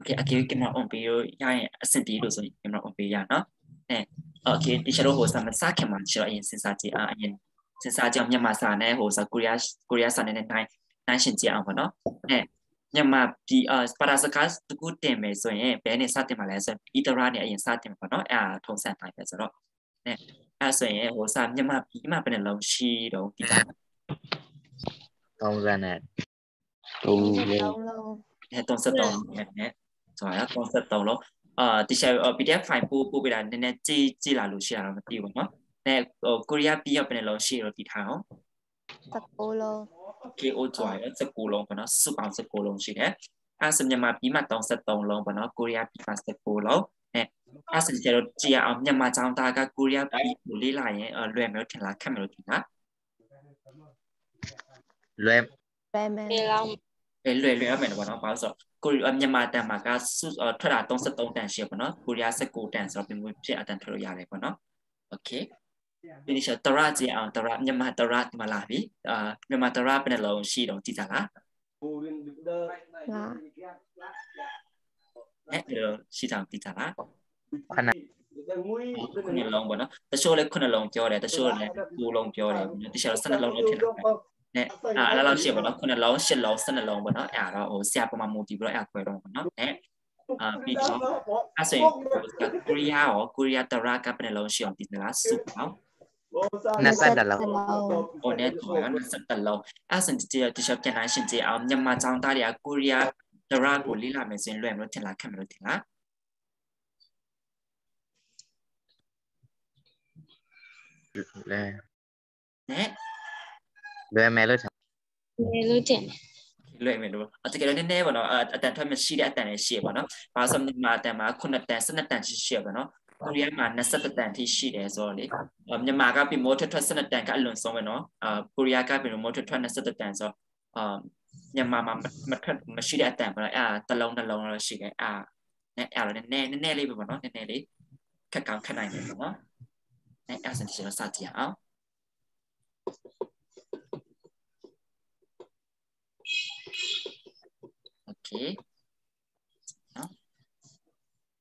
Okay အကေကင်မရာ on ပေးလို့ရရင်အဆင်ပြေလို့ဆိုရင်ကင်မရာ on ပေးရနော်အဲ Okay ဒီချက်တော့ဟိုစမစခင်မှာချက်အရင်စဉ်းစားကြည့်အရင်စဉ်းစားကြအောင်မြန်မာစာနဲ့ဟိုစကိုရီးယားကိုရီးယားစာနဲ့နိုင်နိုင်ရှင်ကြည့်အောင်ပေါ့နော်အဲမြန်မာပြည်အပါရာစကားတကူတင်မယ်ဆိုရင်ဘယ်နဲ့စတင်မှာလဲဆိုရင်အီတရာနဲ့အရင်စတင်မှာပေါ့နော်အဲထုံးစံတိုင်းပဲဆိုတော့အဲအဲဆိုရင်ဟိုစာမြန်မာပြည်မှာဘယ်နှလုံးရှိတော့ဒီက30နဲ့ သုံးလုံးအဲ33လုံးနဲ့ဆိုတော့33လုံးအာတခြား PDF file ပို့ပို့ပေးတာနည်းနည်းကြည့်ကြည့်လာလို့ရှိရတော့မသိဘူးเนาะအဲဟိုကိုရီးယားပြည်ရောက်ဘယ်နှလုံးရှိတော့ဒီထားအောင်19လုံး KO ကျွာရ19လုံးပေါ့နော်စုပေါင်း19လုံးရှိတယ်အဲဆိုမြန်မာပြည်မှာ33လုံးပေါ့နော်ကိုရီးယားပြည်မှာ19လုံးအဲအဲဆိုကျတော့ကြည့်အောင်မြန်မာចောင်းသားကကိုရီးယားပြည်ကိုလေးလာရင်လွယ်မယ်ထင်လားခက်မယ်လို့ထင်လားလွယ်လွယ်မယ် လောင်းအဲလွယ်လွယ်ရမယ်ပေါ့နော်ဘာလို့ဆိုကိုရီးယားမြန်မာတန်မှာကစုထွက်တာ33တန်ရှိပေါ့နော်ကိုရီးယား19တန်ဆိုတော့ပြင်ဖြစ်အတန်ထွက်လို့ရတယ်ပေါ့နော်โอเคဒီနေ့တရကြည့်အောင်တရမြန်မာတရဒီမှာလာပြီအာမြန်မာတရဘယ်နှလုံးရှိတော့ကြည့်ကြလားအဲ့လိုရှိတာကြည့်ကြလားခဏခုနှစ်လုံးပေါ့နော်တချို့လည်းခုနှစ်လုံးပြောတယ်တချို့လည်းကိုးလုံးပြောတယ်တချို့လည်း12လုံးလို့ထင်တယ်နဲ့အဲ့အဲ့လောက်ရှိပါတော့ခု ね、あららしぼの、このろしろすのろんぼの、あらおせあぽまもきぼやころんぼの、ね。あ、ぴの、あせん、くりやお、くりやたらかぺろしおんてならすぱ。na sa da lo o ne to ya na sa da lo a san ti ti shop kan shin ti am nya ma chang ta ya korea da ra ko li la me sin lwe mo tin la kan mo tin la แล้ว လွယ်မယ်လို့ထင်လွယ်လို့ထင်လွယ်မယ်လို့အတကယ်တော့နည်းနည်းပေါ့နော်အတန်ထွက်မရှိတဲ့အတန်လည်းရှိရပါတော့။ဘာလို့ဆိုမြန်မာအတန်မှာ9တန်12တန်ရှိရှိရပါတော့။ကိုရီးယားမှာ20တန်ထိရှိတယ်ဆိုတော့လေမြန်မာကပြီးမိုးထွက်ထွက်12တန်ကအလွန်ဆုံးပဲနော်။အာကိုရီးယားကပြီးမိုးထွက်ထွက်20တန်ဆိုတော့အာမြန်မာမှာမထွက်မရှိတဲ့အတန်ပေါ့နော်။အဲတလုံးတစ်လုံးတော့ရှိတယ်။အာနဲ့အဲ့တော့နည်းနည်းနည်းနည်းလေးပဲပေါ့နော်။နည်းနည်းလေးခက်ကောင်းခက်နိုင်တယ်ပေါ့နော်။အဲအဲ့စင်တီတော့စကြည့်အောင်။ okay နော်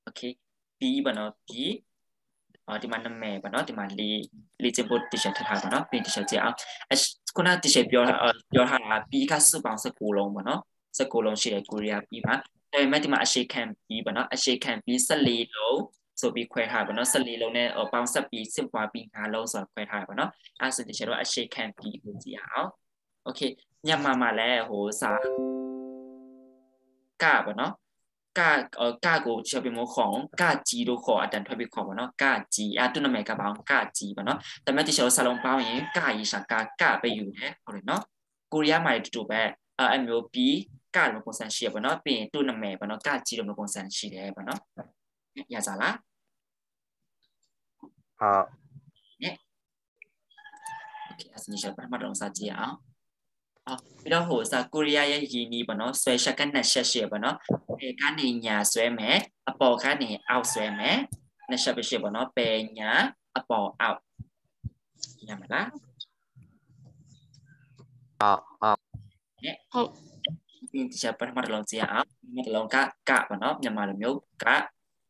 okay b ဘာနော် b အော်ဒီမှာနာမည်ပါနော်ဒီမှာလီလီချင်ပို့ t-shirt ထပ်ထားပါနော် print t-shirt ကြည့်အောင်ခုန t-shirt ပြောတာပြောထားတာ b ကစုပေါင်း19လုံးပါနော်19လုံးရှိတယ်ကိုရီးယား b မှာဒါပေမဲ့ဒီမှာအရှိခံ b ပါနော်အရှိခံ b 14လုံးဆိုပြီးခွဲထားပါနော်14လုံးနဲ့ပေါင်းဆက်ပြီးစစ်ပွားပြီး5လုံးဆိုခွဲထားပါနော်အဲဆိုဒီချက်တော့အရှိခံ b ကိုကြည့်အောင် okay ညမှာမှာလည်းဟိုစာ ကပေါ့နော်ကကကိုချောပြမခေါ်ကကြီးတို့ခေါ်အတန်ထွက်ပြီးခေါ်ပါနော်ကကြီးအတုနမေကပေါင်းကကြီးပါနော်တမက်တီချောဆလုံးပေါင်းရင်ကရေးရှာကကပဲယူတယ်ဟုတ်တယ်နော်ကိုရီးယားမှာတူတူပဲအဲ့မျိုးပြီးကလိုပုံစံရှိရပါနော်ပြီးရင်တုနမေပါနော်ကကြီးလိုပုံစံရှိတယ်ပါနော်ရစားလားဟုတ် Okay, asal ni siapa? Mak dong saja. ပါမှတော့စကြည့်အောင်ပြီးတော့ဟိုစာကိုရီးယားရဲ့ယီနီပေါ့နော်ဆွဲရှက်ကနှစ်ချက်ရှိပေါ့နော်ပေကနေညာဆွဲမယ်အပေါ်ကနေအောက်ဆွဲမယ်နှစ်ချက်ပဲရှိပေါ့နော်ပေညာအပေါ်အောက်ရမလားဟုတ်ဟုတ်ညဟုတ်ဒီချက်ပထမတစ်လုံးကြည့်အောင်ဒီတစ်လုံးကကပေါ့နော်မြန်မာလိုမျိုးက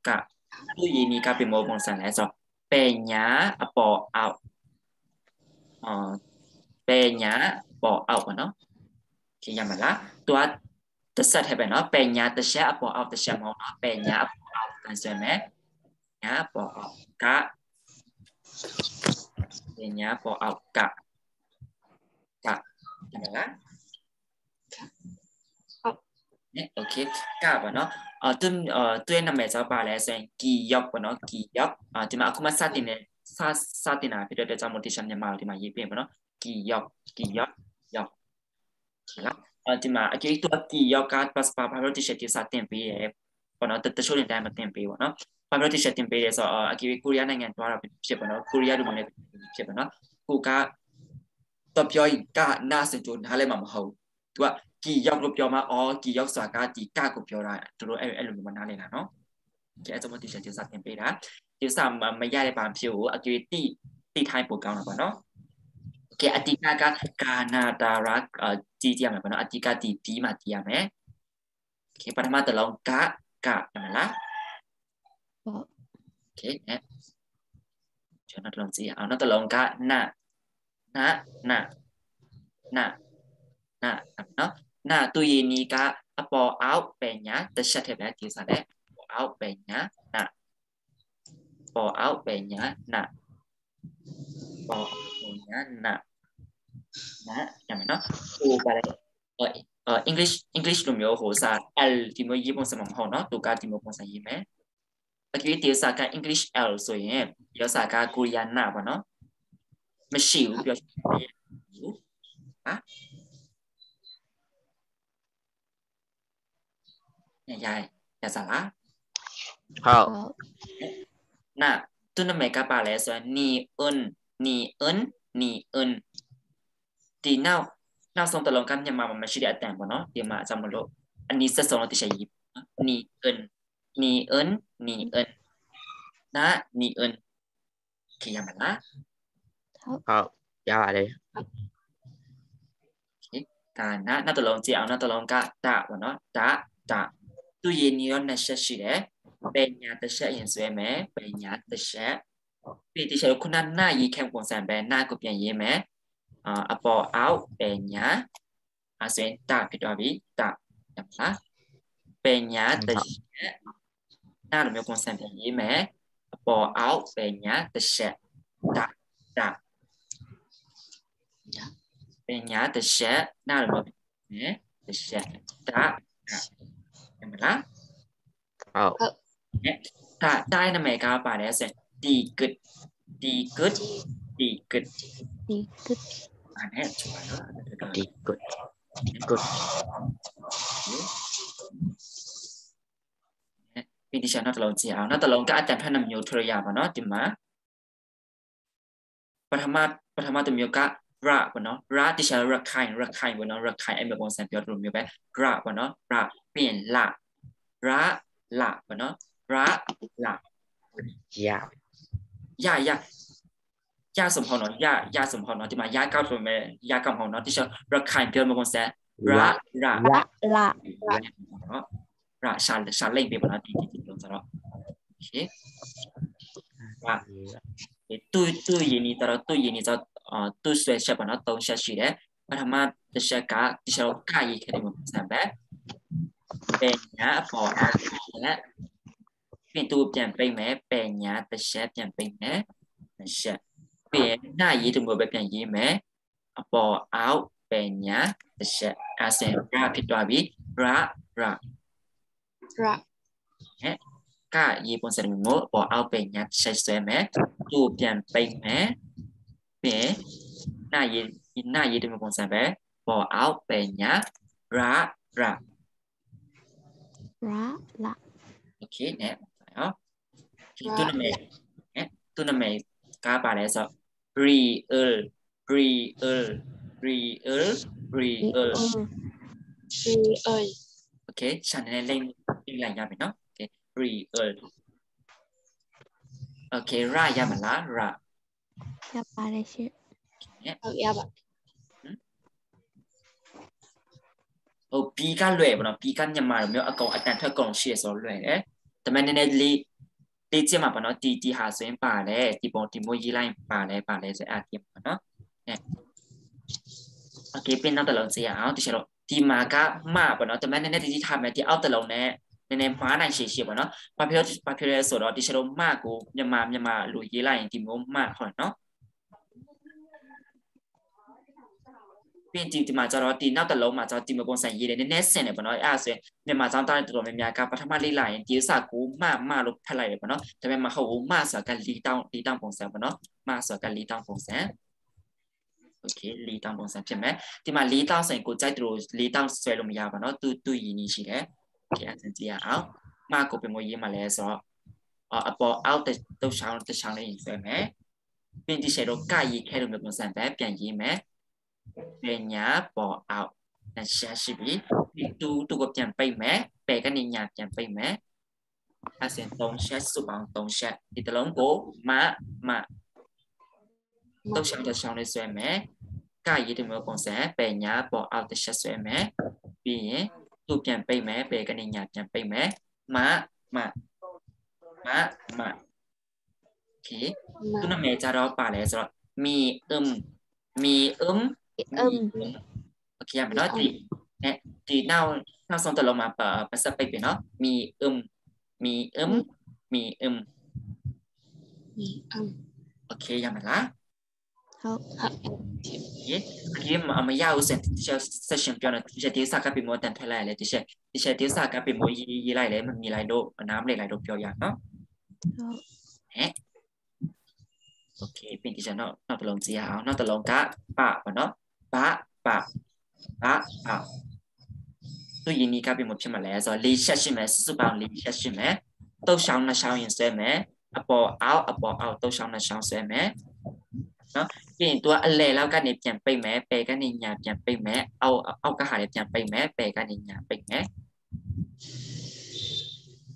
ကသူယီနီကပြမောပုံစံလဲဆိုပေညာအပေါ်အောက်အော်ပေညာ ပေါ်အောက်ပါနော်ကြည့်ရမလားသူကတစ်ဆက်ထဲပဲနော်ပေညာတစ်ချက်အပေါ်အောက်တစ်ချက်မဟုတ်နော်ပေညာအပေါ်အောက်တန်ဆွဲမယ်ညာပေါ်အောက်ကပေညာပေါ်အောက်ကကကြည့်မလားเนี่ยโอเคကပါเนาะအာသူအာသူရဲ့နာမည်ကြောင့်ပါလဲဆိုရင်ကီယောက်ပါเนาะကီယောက်အာဒီမှာအခုမှစတင်နေစစတင်တာဖြစ်တဲ့အတွက်ကြောင့်မို့တေချာမြန်မာဒီမှာရေးပြင်ပါเนาะကီယောက်ကီယောက်ယောက် လားအဲဒီမှာအကျိတူအတီယောက်ကပတ်စပါဘာလို့ t-shirt စတင်ပေးရပေါ့နော်တချို့နေတိုင်းမတင်ပေးပေါ့နော်ဘာလို့ t-shirt တင်ပေးရဆိုတော့အကျိကိုရီးယားနိုင်ငံတွားတာဖြစ်ပေါ့နော်ကိုရီးယားလူမျိုးလည်းဖြစ်ပေါ့နော်ကိုကတော့ပြောရင်ကနာစကြိုနားလဲမှာမဟုတ်သူကကီရောက်လို့ပြောမှာအော်ကီရောက်ဆိုတာကဒီကကိုပြောတာသူတို့အဲ့အဲ့လိုမျိုးမနားလဲတာနော်ကဲအဲ့ဒါမှ t-shirt စတင်ပေးတာဒီစမရတဲ့ဘာဖြစ်ကိုအကျိတိတိထိုင်းပို့ကောင်းတာပေါ့နော် ကဲအတိကကကာနာတာရာကြည့်ကြရမယ်ပေါ့နော်အတိကတီပီးမှကြည့်ရမယ်ကဲပထမတစ်လုံးကကမလားဟုတ်ကဲအဲကျွန်တော်တစ်လုံးကြည့်ရအောင်နောက်တစ်လုံးကနနနနနနော်နသူရည်နီကအပေါ်အောက်ပညာတစ်ချက်ထဲပဲကြည့်စားတယ်ပေါ်အောက်ပညာနပေါ်အောက်ပညာနပေါ်ပညာန နရမယ်နော်ဟိုပါလေအဲ English English လိုမျိုးဟိုစာ L ဒီမျိုးရေးပုံစံမဟုတ်နော်သူကဒီမျိုးပုံစံရေးမယ်အကြွေးတေစာက English L ဆိုရင်ပြောစာကကိုရီးယားနာပါနော်မရှိဘူးပြောဘူးဟာညရိုင်ရစားလား ဟုတ် ဟုတ် နာသူနာမည်ကပါလဲဆိုရင်နီအွန်းနီအွန်းနီအွန်း ဒီနောက်နောက်ဆုံးတစ်လုံးကမြန်မာမှာမရှိတဲ့အတန်ပေါ့နော်ဒီမှာအကြောင်းမလို့အနီးဆက်ဆုံးလို့တခြားရေးနီအွန်းနီအွန်းနီအွန်းနာနီအွန်းခေရမလားဟုတ်ရပါတယ်ဒါနာနောက်တစ်လုံးကြည့်အောင်နောက်တစ်လုံးကတာပေါ့နော်တာတာသူရည်နီရောနှစ်ချက်ရှိတယ်ပညာတစ်ချက်အရင်ဆွဲမယ်ပညာတစ်ချက်ပြီးတစ်ချက်ခုနနာရေးခံပုံစံပဲနာကိုပြန်ရေးမယ် အာအပေါ်အောက်ပညာအစင်တာဖြစ်သွားပြီတာရမလားပညာတစ်ချက်နာလိုမျိုးပုံစံပြန်ရေးမယ်အပေါ်အောက်ပညာတစ်ချက်တာတာပညာတစ်ချက်နာလိုမျိုးမယ်တစ်ချက်တာတာရမလားဟုတ်ဒါတိုင်းနာမည်ကပါတယ်ဆိုရင်ဒီဂတ်ဒီဂတ်ဒီဂ financial. Very good. Good. Vì đi chào nó tao chỉ áo nó tao cả tạm thân nằm nhiều thời gian mà nó thì mà. Prathamat Prathamat tụi nhiều cả ra của nó ra thì chào ra khai ra khai của nó ra khai em được bọn sản biểu rùm nhiều bé ra của nó ra biển lạ ra lạ của nó ra lạ. Yeah. Yeah yeah ยาสมพรนอยายาสมพรนอที่มายาเก้าตัวเมยากำหองนอที่ชื่อระคายเปียวมาคนแซรระระระระระชาชาเล่งเป็นภาษาที่ที่ตรงสโอเคระตู้ตู้ย็นนี่ตลอดตู้ย็นนี่จะเอ่อตู้สวยเชื่อปนอตรงเชื่ชีเดปฐมที่เชื่อกาที่เชื่อกาอีกคืนมันแซมแบบเป็นยาปอดและเป็นตู้เปลี่ยนไปไหมเป็นยาแต่เชื่อเปลี่ยนไปไหมแต่เช่อ ပြီးရင်နှာရေးတူမျိုးပဲပြန်ရေးမယ်အပေါ်အောက်ပညာတစ်ချက်အစင်ရဖြစ်သွားပြီရရ ရာ ကရေးပုံစံမျိုးအပေါ်အောက်ပညာတစ်ချက်ဆွဲမယ်သူ့ပြန်ပိတ်မယ်ပြီးရင်နှာရေးနှာရေးတူမျိုးပုံစံပဲပေါ်အောက်ပညာရရ ရာလာ โอเคနဲ့နော်ဒီသူနာမည်အဲသူနာမည်ကပါလဲဆို real real real ဒီ real ဒီအို โอเค channel လေးလေးလိုက်ရမယ်နော်โอเค real โอเค ra ရမလား ra ရပါတယ်ရှင် ဟုတ်ရပါ ဟို b ကလွယ်ပါနော် b ကမြန်မာလိုမျိုးအကောင်အတန်ထွက်ကောင်ရှိရဆိုလွယ်တယ်ဒါပေမဲ့နည်းနည်းလေး လေ့ကျင့်မှာပေါ့နော်တီတီဟာဆိုရင်ပါလေဒီပုံဒီမိုးရေးလိုက်ပါလေပါလေဆိုအဲ့ဒီပေါ့နော်အဲ okay ပြင်နောက်တစ်လုံးကြည့်ရအောင်တချို့တော့ဒီမှာကမှပေါ့နော်တမန်နဲ့တီတီထားမယ်ဒီအောက်တစ်လုံးနဲ့နည်းနည်းမှားနိုင်ရှိရှိပေါ့နော်ဘာဖြစ်လို့ဘာဖြစ်လဲဆိုတော့တချို့တော့မှကိုမြန်မာမြန်မာလို့ရေးလိုက်ရင်ဒီမိုးမှဟုတ်နော် ပြင်ဒီဒီမှာကျတော့ဒီနောက်တစ်လုံးမှာကျတော့ဒီမပုံစံရေးတယ်နည်းနည်းဆင်တယ်ပေါ့နော်အဲ့ဒါဆိုရင်မြန်မာကျောင်းသားတွေတော်တော်များများကပထမလေးလာရင်ဒီဥစ္စာကိုမမလို့ဖတ်လိုက်တယ်ပေါ့နော်ဒါပေမဲ့မဟုတ်ဘူးမဆိုတာကလီတောင်းလီတောင်းပုံစံပေါ့နော်မဆိုတာကလီတောင်းပုံစံโอเคလီတောင်းပုံစံဖြစ်မယ်ဒီမှာလီတောင်းဆိုရင်ကိုကြိုက်တယ်လို့လီတောင်းဆွဲလို့မရပါနော်သူသူရင်းနေရှိတယ်โอเคအစင်ကြည့်ရအောင်မကိုပြင်မရေးမှာလဲဆိုတော့အပေါ်အောက်တုတ်ချောင်းတစ်ချောင်းလေးဆွဲမယ်ပြင်ဒီရှယ်တော့ကရေးခဲလို့မျိုးပုံစံပဲပြန်ရေးမယ် ပညာပေါ်အောက်အရှာရှိပြီဒီတူတူကိုပြန်ပိတ်မယ်ပယ်ကနေညာပြန်ပိတ်မယ်အစင်3ချက်စုပေါင်း3ချက်ဒီတလုံးကိုမမတုတ်ချောင်းတစ်ချောင်းလေးဆွဲမယ်ကရေးတယ်မျိုးပုံစံပညာပေါ်အောက်တစ်ချက်ဆွဲမယ်ပြီးရင် သူပြန်ပိတ်မယ်ပေကနေညာပြန်ပိတ်မယ်မမမမโอเคသူနာမည်ကြတော့ပါလဲဆိုတော့မီအမ်မီအမ် âm โอเ um, ok mà nói thì nè thì nào nào xong từ lâu mà bà bà sắp bị nó mi um mi um mi um mi um ok giờ mình lá không yeah khi mà mà giao sen sẽ xem cho nó sẽ thiếu sao các bị mua tận thay lại là thì sẽ thì sẽ thiếu sao các bị mua gì gì lại đấy mình gì lại độ nám lại lại độ kiểu dạng đó hả โอเคเป็นที่จะนอกนอกตกลงเสียเอานอกตกลงกะป่าปะเนาะ ရအောင်နောက်တစ်လုံးကပပေါ့နော်ပပပပသူယင်းနီကပ်ပြီးမဖြစ်မလဲဆိုတော့လေးချက်ရှိမယ်စုစုပေါင်းလေးချက်ရှိမယ်တုတ်ရှောင်းနှစ်ရှောင်းရင်ဆွဲမယ်အပေါ်အောက်အပေါ်အောက်တုတ်ရှောင်းနှစ်ရှောင်းဆွဲမယ်နော်ပြီးရင် तू အလဲလောက်ကနေပြန်ပိတ်မယ်ပယ်ကနေညာပြန်ပိတ်မယ်အောက်အောက်ကဟာလည်းပြန်ပိတ်မယ်ပယ်ကနေညာပိတ်မယ်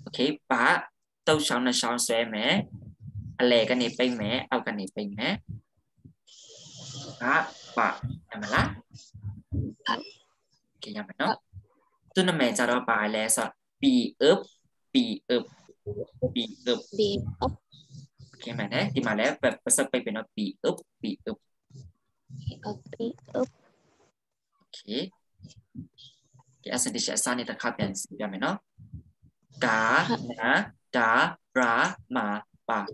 โอเคပါတုတ်ရှောင်းနှစ်ရှောင်းဆွဲမယ်အလဲကနေပိတ်မယ်အောက်ကနေပိတ်မယ်ပါပါ pak namala okay yaman no tu nama cara pa le so pi up pi up pi up pi up okay man eh di mana le pa sa pa pino pi up pi up pi up okay okay asan di asan ni takap yan yaman no ka na da ra ma pa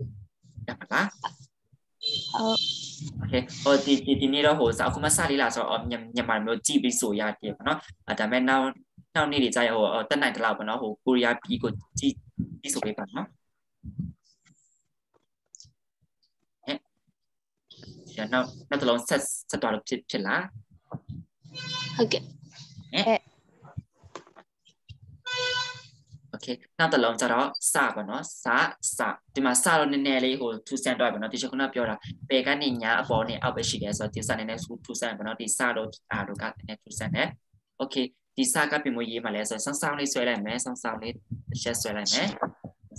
yaman lah ပြန်ပြမယ်နော်ကာနာဒါရာမာပါရပါလား hậu โอเคဟိုဒီဒီဒီနေ့တော့ဟိုစာအခုမှစလေးလာဆိုတော့ညမြန်မာမျိုးကြည့်ပြီးဆိုရတယ်ပေါ့နော်အဲဒါပေမဲ့နောက်နောက်နေ့တွေကြာရဟိုတက်နိုင်တလောက်ပေါ့နော်ဟိုကိုရီးယားပြည်ကိုကြည့်ပြီးဆိုပေးပါနော်ဟဲ့ကျနောက်နောက်တစ်လုံးဆက်ဆက်သွားလို့ဖြစ်ဖြစ်လား ok โอเ okay နောက်တစ်လုံးကျတော့စပေါ့နော်စစဒီမှာစတော့နည်းနည်းလေးဟိုထူဆန်တော့ပေါ့နော်ဒီချက်ခုနပြောတာပေကနေညာအပေါ်နဲ့အောက်ပဲရှိတယ်ဆိုတော့ဒီစနည်းနည်းထူဆန်ပေါ့နော်ဒီစတော့အာတို့ကနည်းနည်းထူဆန်တယ် okay ဒီစကပြင်မရေးမှာလဲဆိုတော့ဆောင်းဆောင်းလေးဆွဲလိုက်မယ်ဆောင်းဆောင်းလေးတစ်ချက်ဆွဲလိုက်မယ်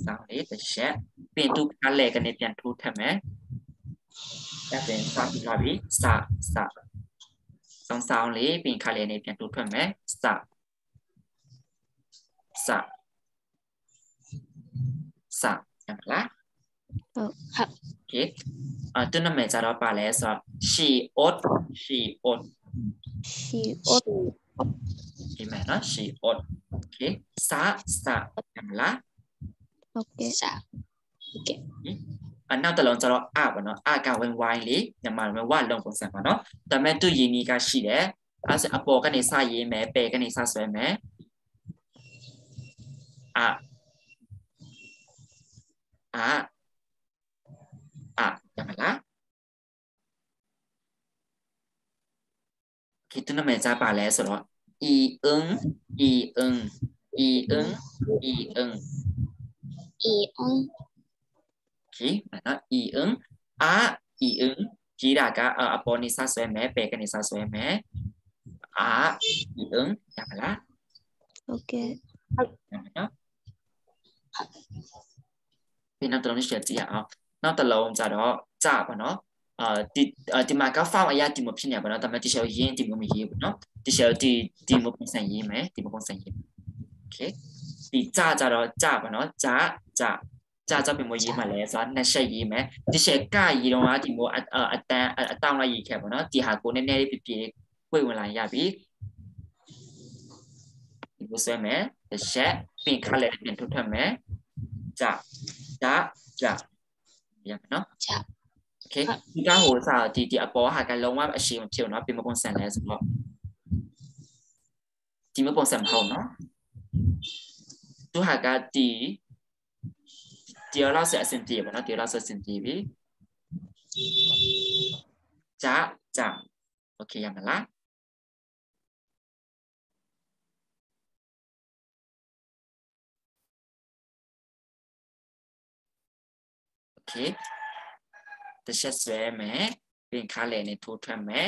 ဆောင်းလေးတစ်ချက်ပြင်သူကလည်းကနေပြန်ထိုးထပ်မယ်အဲ့ဒါစပြီးလာပြီစစဆောင်းဆောင်းလေးပြင်ခါလေးနဲ့ပြန်ထိုးထွက်မယ်စစ sa la okay uh, tu nama cha ra pa le so she ot she ot she ot okay mai na she ot okay sa sa la okay sa okay อเคอันนั้นตลอดจะเราอาบเนาะอากาเวนวายเลยอย่างมันไม่ว่าลงของสังเนาะแต่แม่ตู้ยีนีกาชีเดอาศัยอโปกันในซาเย่แม่เปกันในซาสวยแม่อะ adalah kita nama macam apa lah soro i eng i eng i eng i eng i eng okay mana i eng a i eng kira ka apa ni sa suwe me pe ka ni sa suwe me a i eng yang lah okay mana ဒီနောက်တစ်လုံးရှယ်ကြည့်ရအောင်နောက်တစ်လုံးကြတော့ကြပါနော်အာဒီအာဒီမှာက file အရာဒီမဖြစ်နေပါတော့ဒါပေမဲ့ဒီ shell ရင်းဒီမမရေးဘူးနော်ဒီ shell ဒီဒီမပုံစံရေးမယ်ဒီမပုံစံရေး okay ဒီကြကြတော့ကြပါနော်ကြကြကြကြပြင်မရေးမှလဲဆိုတော့နှစ်ချက်ရေးမယ်ဒီ shell ကရေးတော့ဒီမိုအအတန်အတောင်းလိုက်ရေးခဲ့ပါနော်ဒီဟာကိုနည်းနည်းလေးပြပြပွင့်ဝင်လာရပြီဒီကိုဆွဲမယ်တစ်ချက်ပြင်ခါလဲပြင်ထုတ်ထွက်မယ်ကြ ကကြရမယ်နော်ကြ okay ဒီကဟိုစာဒီဒီအပေါ်ဟာကလုံးဝအရှိန်မဖြစ်ဘူးနော်ပြင်မပုံစံလဲဆိုတော့ဒီမပုံစံမဟုတ်နော်သူဟာကဒီဒီလောက်ဆက်အဆင်ပြေပါနော်ဒီလောက်ဆက်အဆင်ပြေပြီကြကြ okay ရမလား okay တစ်ချက်ဆွဲမယ်ပြင်ခါလဲနေထိုးထွက်မယ်